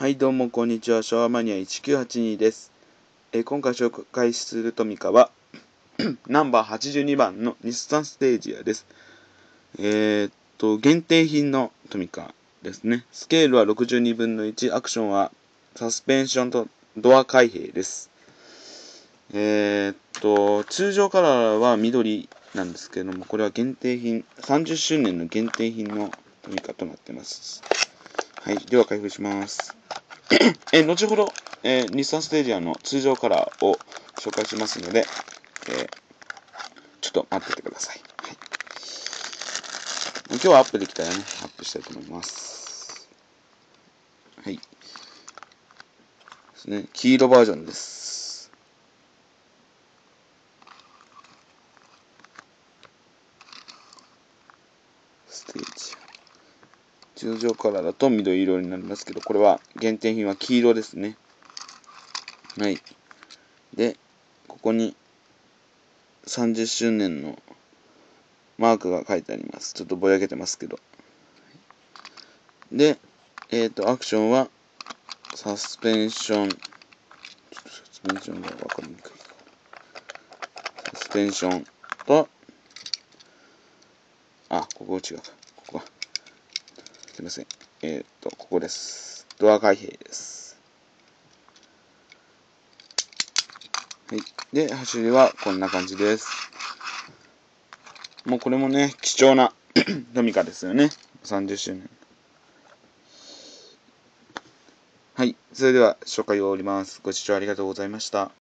はい、どうも、こんにちは。昭和マニア1982です。えー今回紹介するトミカは、ナンバー82番の日産ステージアです。えーっと、限定品のトミカですね。スケールは62分の1、アクションはサスペンションとドア開閉です。えーっと、通常カラーは緑なんですけども、これは限定品、30周年の限定品のトミカとなってます。はい、では開封します。え後ほど、え日産ステージアの通常カラーを紹介しますので、えちょっと待っててください。はい、今日はアップできたらね、アップしたいと思います。はい。ですね、黄色バージョンです。ステージ。通常カラーだと緑色になりますけど、これは限定品は黄色ですね。はい。で、ここに30周年のマークが書いてあります。ちょっとぼやけてますけど。で、えっ、と、アクションはサスペンション。ちょっとサスペンションがわかりにくいか。サスペンションと、あ、ここ違うか。すいません。えーっと、ここです。ドア開閉です。はい。で、走りはこんな感じです。もうこれもね、貴重なトミカですよね。30周年。はい。それでは紹介を終わります。ご視聴ありがとうございました。